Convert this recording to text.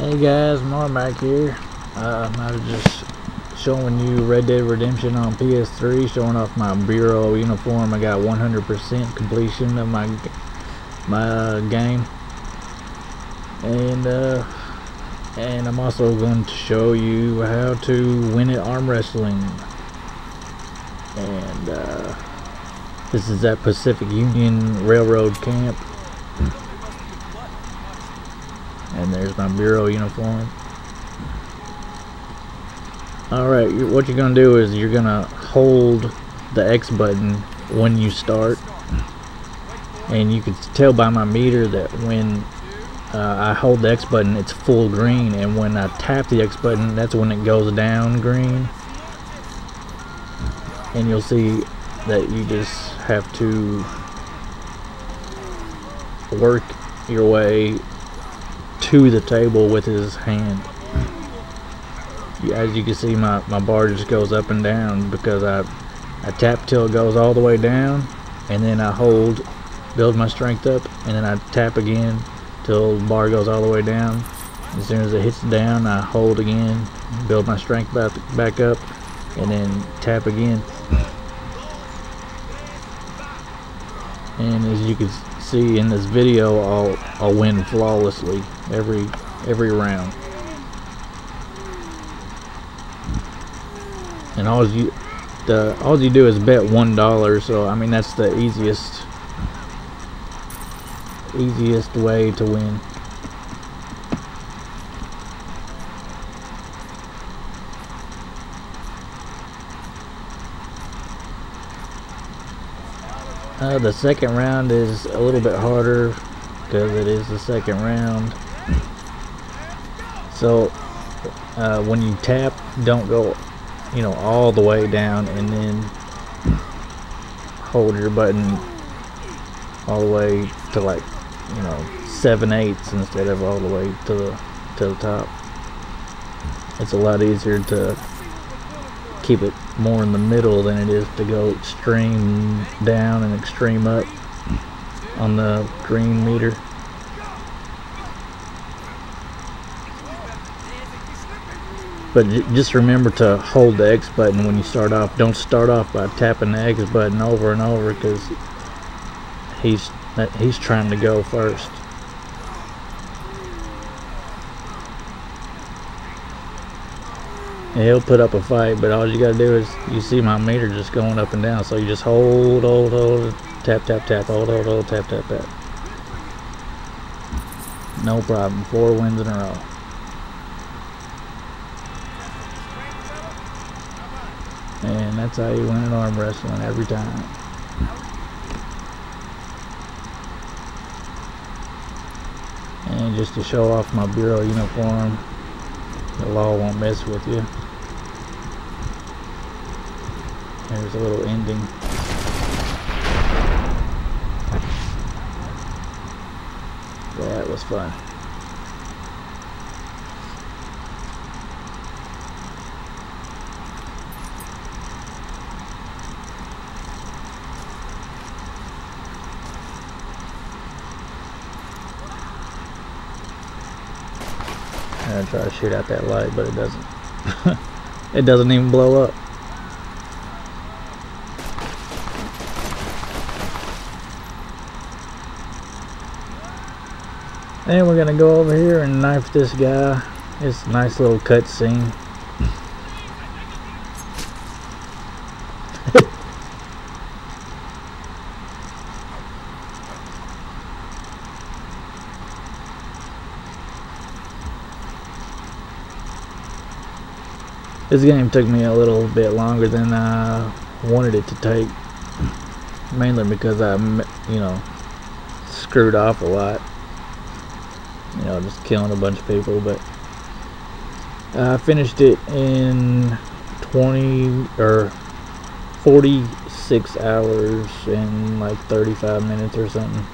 Hey guys, Mark back here. I was just showing you Red Dead Redemption on PS3, showing off my Bureau uniform. I got 100% completion of my my uh, game, and uh, and I'm also going to show you how to win at arm wrestling. And uh, this is at Pacific Union Railroad Camp and there's my bureau uniform. Alright what you're gonna do is you're gonna hold the X button when you start. And you can tell by my meter that when uh, I hold the X button it's full green. And when I tap the X button that's when it goes down green. And you'll see that you just have to work your way to the table with his hand. As you can see, my, my bar just goes up and down because I, I tap till it goes all the way down, and then I hold, build my strength up, and then I tap again till the bar goes all the way down. As soon as it hits down, I hold again, build my strength back, back up, and then tap again. And as you can see in this video, I'll, I'll win flawlessly every every round. And all you the all you do is bet one dollar, so I mean that's the easiest easiest way to win. Uh, the second round is a little bit harder because it is the second round. So uh, when you tap, don't go, you know, all the way down and then hold your button all the way to like, you know, seven eighths instead of all the way to the to the top. It's a lot easier to keep it more in the middle than it is to go extreme down and extreme up on the green meter. But just remember to hold the X button when you start off. Don't start off by tapping the X button over and over because he's he's trying to go first. He'll put up a fight, but all you gotta do is you see my meter just going up and down. So you just hold, hold, hold, tap, tap, tap, hold, hold, hold, tap, tap, tap. No problem. Four wins in a row. And that's how you win an arm wrestling every time. And just to show off my Bureau uniform, the law won't mess with you. There's a little ending. That was fun. I'm try to shoot out that light, but it doesn't. it doesn't even blow up. And we're gonna go over here and knife this guy. It's a nice little cutscene. This game took me a little bit longer than I wanted it to take. Mainly because I, you know, screwed off a lot. You know, just killing a bunch of people. But I finished it in 20 or 46 hours and like 35 minutes or something.